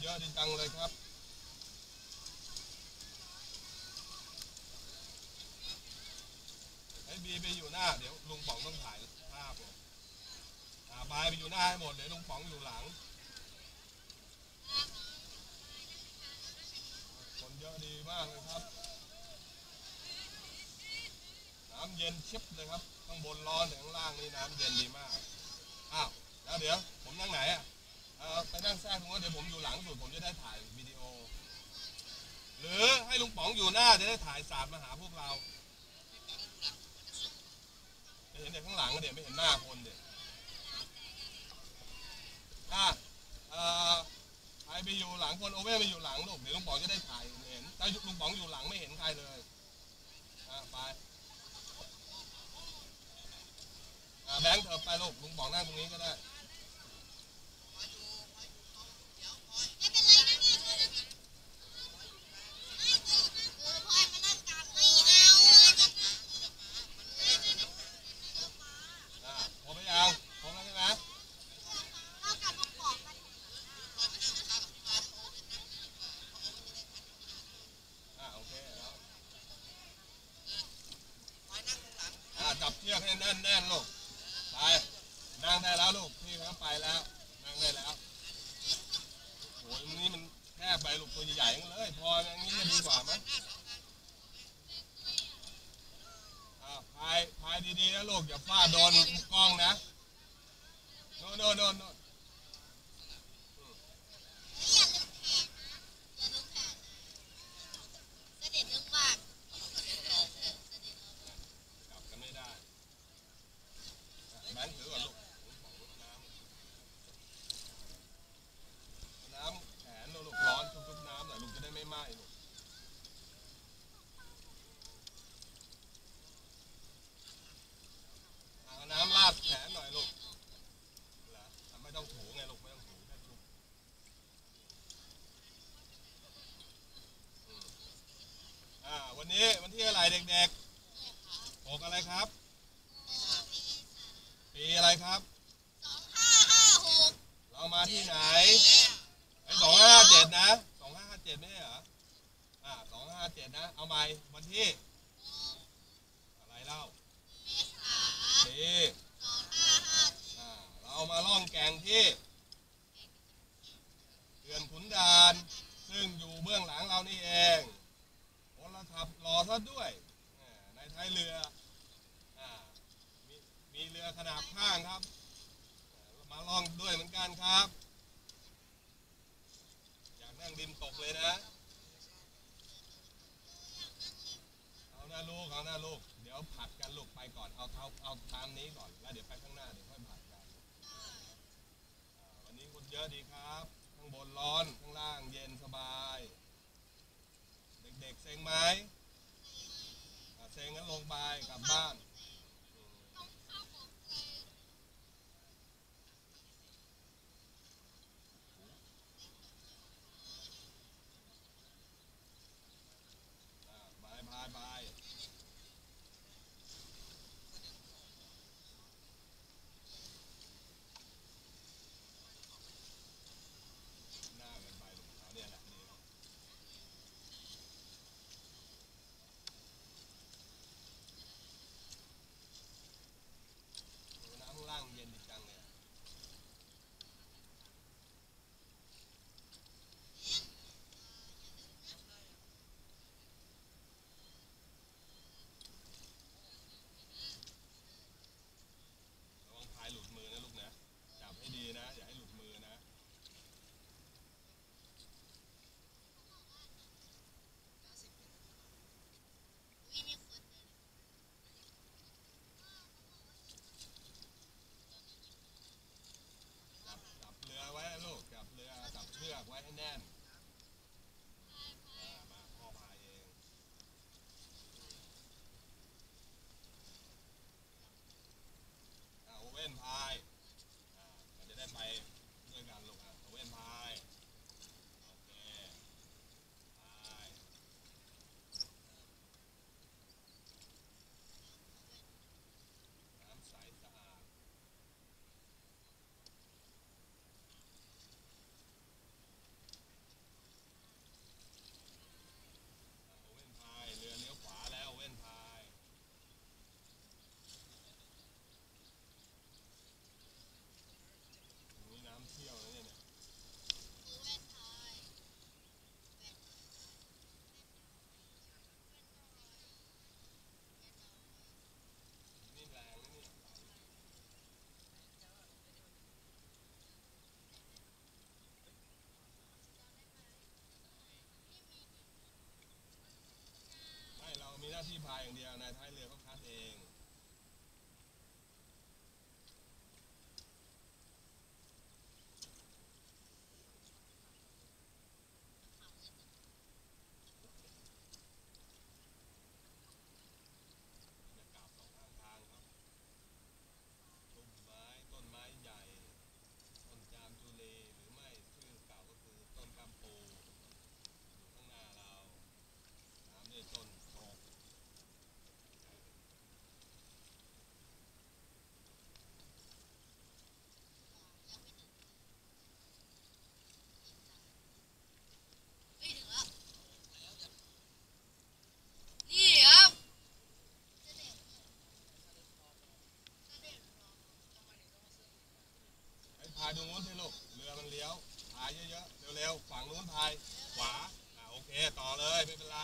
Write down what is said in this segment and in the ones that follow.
เยอะดีจังเลยครับไอ้บีไปอยู่หน้าเดี๋ยวลุงป๋องต้องถ่ายภาพเลยอ่าบายไปอยู่หน้าให้หมดเดี๋ยวลุงป๋องอยู่หลัง คนเยอะดีมากเลยครับ น้ำเย็นชิบเลยครับ ข้างบนร้อนแต่ข้างล่างนี่น้ำเย็นดีมาก อ้าว แล้วเดี๋ยวผมนั่งไหนอะ เออไปนั่งแทรกตรงนั้นเดี๋ยวผมอยู่หลังสุดผมจะได้ถ่ายวิดีโอ หรือให้ลุงป๋องอยู่หน้าจะได้ถ่ายสาดมาหาพวกเราเห็นแต่ข้างหลังเดี๋ยวไม่เห็นหน้าคนเดี๋ยวอะเอ่อใครไปอยู่หลังคนโอเว่ไปอยู่หลังลูกเดี๋ยวลุงป๋องจะได้ถ่ายเห็นถ้าลุงป๋องอยู่หลังไม่เห็นใครเลยอะไปอะแบงค์เถอะไปลูกลุงป๋องนั่งตรงนี้ก็ได้ ไม่เป็นไรนะเนี่ยช่วยนะไม่เออพลอยมานั่งกลางไม่เอาเลยนะ อะพร้อมหรือยังพร้อมแล้วใช่ไหม เอากลับมาบอกกัน อะโอเคแล้วอะจับเชือกให้แน่นแน่นๆลูกไปนั่งได้แล้วลูกพี่เขาไปแล้วนั่งได้แล้วโอ้ยมันนี่มันแคบไปลูกตัวใหญ่ๆกันเลย พออย่างนี้จะดีกว่ามั้ยอะพายพายดีๆนะลูกอย่าฟาดโดนกล้องนะโน่นโน่นโน่นโน่น อย่าลืมแผนนะอย่าลืมแผนนะเสด็จเรื่องมากเสด็จเรา กลับกันไม่ได้อะแบงค์ถือก่อนลูกน้ำน้ำแขนลูกร้อนชุบๆน้ำหน่อยลูกจะได้ไม่ไหม้ลูก เอาน้ำราดแขนหน่อยลูกเหรออะไม่ต้องถูไงลูกไม่ต้องถูแค่ชุบอืมอ่าวันนี้ วันที่อะไรเด็กๆหกอะไรครับ ปีอะไรครับ สองห้าห้าหก เรามาที่ไหนไอ้สองห้าเจ็ดนะสองห้าห้าเจ็ดไม่ใช่เหรอ อ่าสองห้าเจ็ดนะ เอาใหม่วันที่ อะไรเล่า เมษา ปี สองห้าห้า อ่าเรามาล่องแก่งที่เขื่อนขุนดาน ซึ่งอยู่เบื้องหลังเรานี่เองพลทับรอซะด้วยอ่าในท้ายเรืออ่ามีมีเรือขนาบข้างครับอ่ามาล่องด้วยเหมือนกันครับ อยากนั่ง ริมตกเลยนะ เอาหน้าลูก เอาหน้าลูก เดี๋ยวผัดกันลูกไปก่อน เอาเท้าเอาตามนี้ก่อน แล้วเดี๋ยวไปข้างหน้าเดี๋ยวค่อยผัดกันวันนี้คนเยอะดีครับ ข้างบนร้อน ข้างล่างเย็นสบาย เด็กๆเซ็งไหมเซ็งงั้นลงไปกลับบ้าน ทายอย่างเดียวายตรงนู้นสิลูก เรือมันเลี้ยว ถ่ายเยอะๆ เร็วๆ ฝั่งนู้นถ่าย ขวา อ่าโอเค ต่อเลย ไม่เป็นไร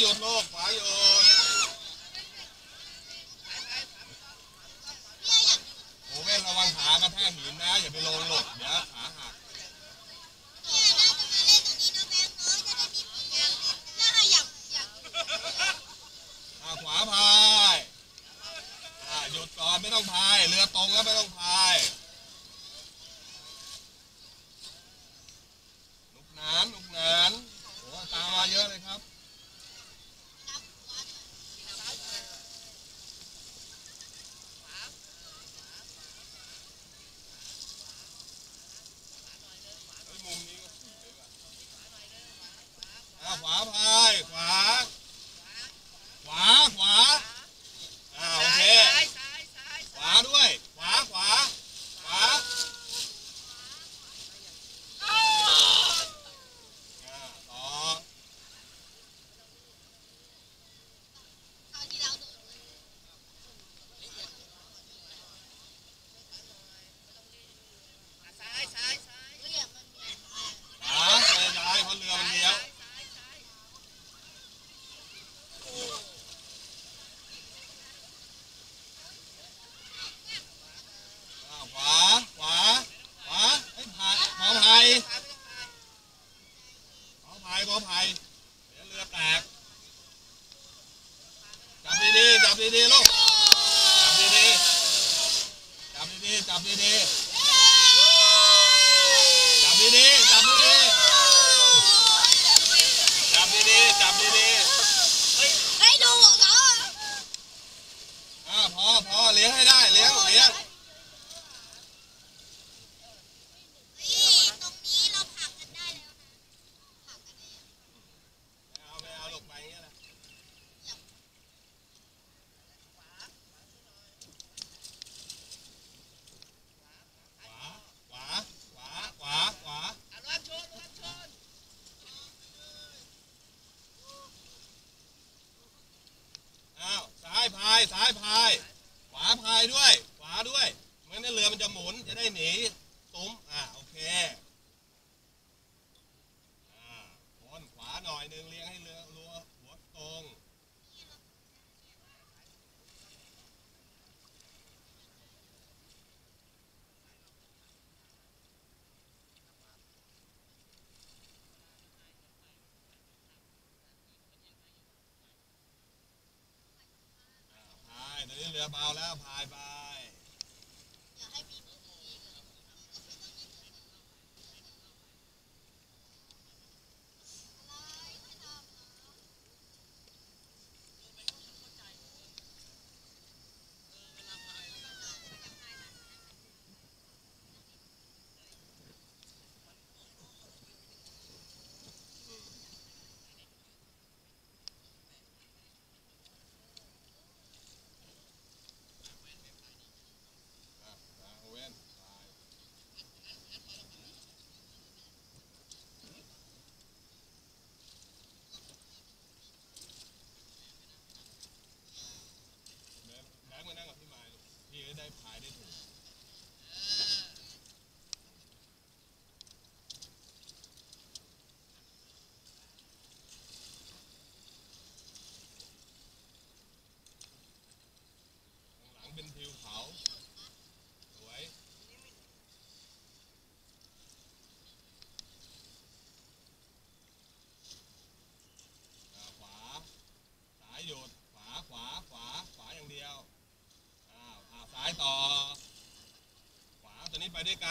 Leonor รือเปล่าแล้วพายไป Monday.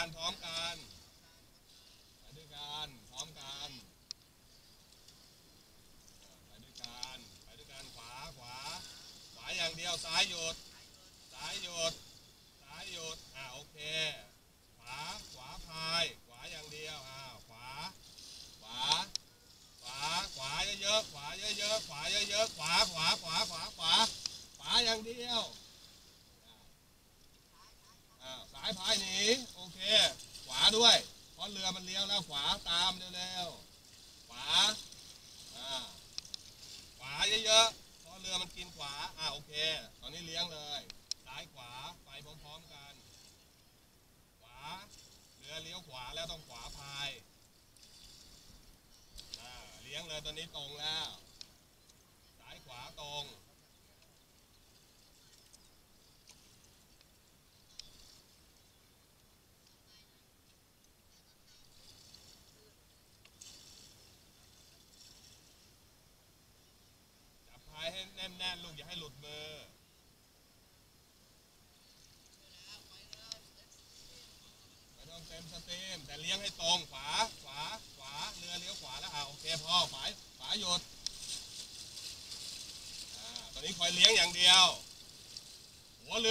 การพร้อมกัน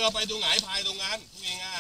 ราไปตรงไหนพายตรงนั้นง่า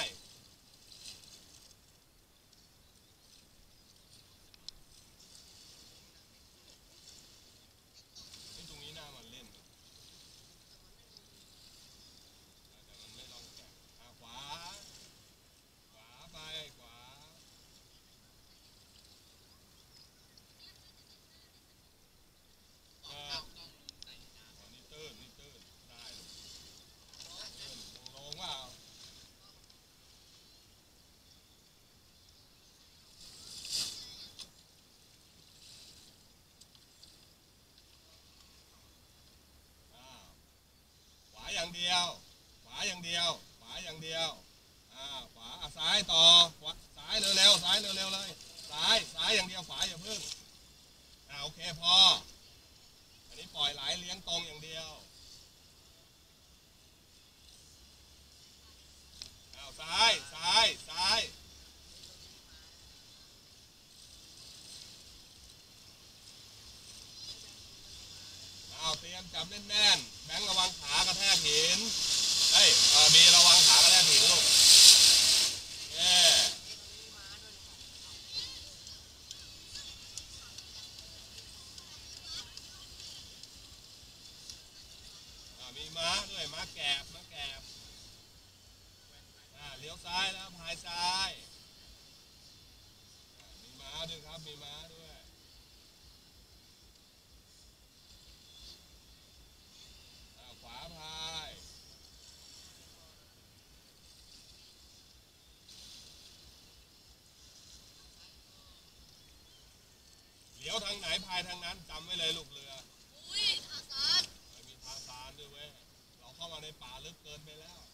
จับแน่นๆแบงค์ระวังขากระแทกหิน เกินไปแล้ว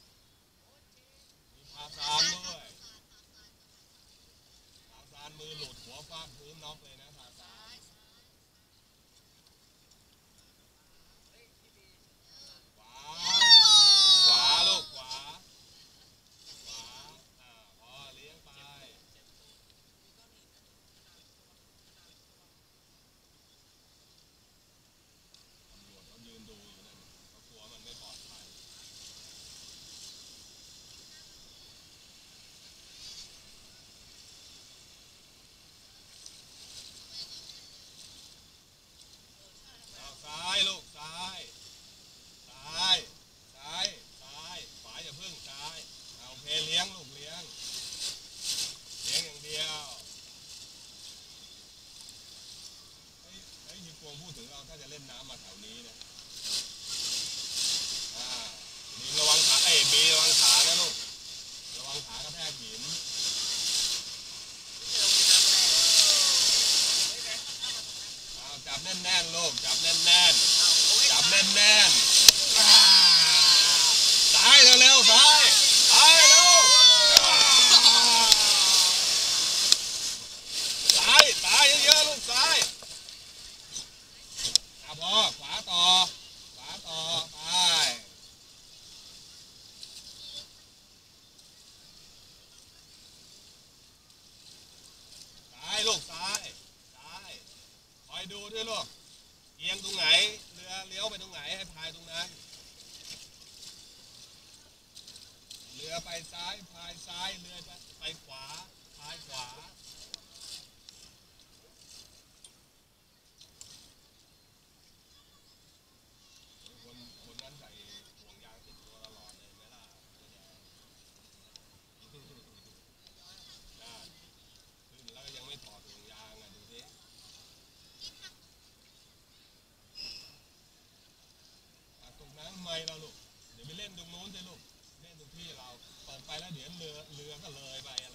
ไปแล้วเดี๋ยวเรือเรือก็เลยไปอะไร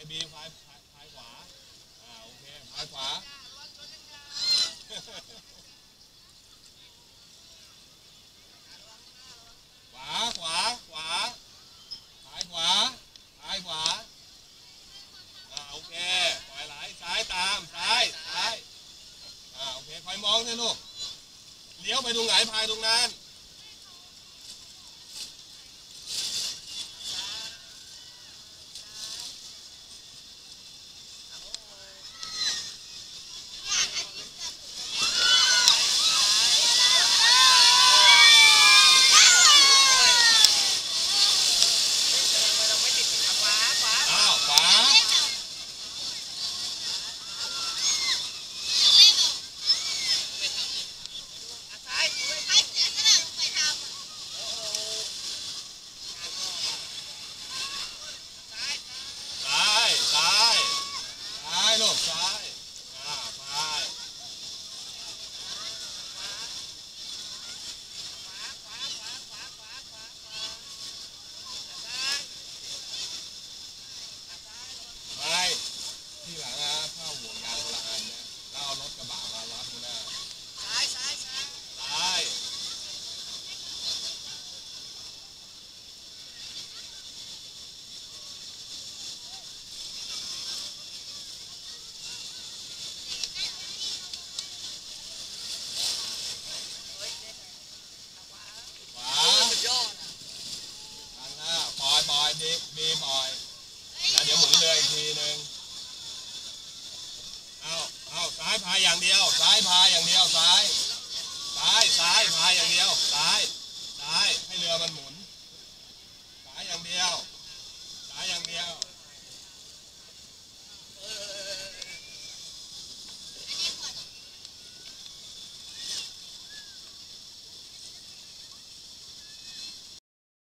ไอบี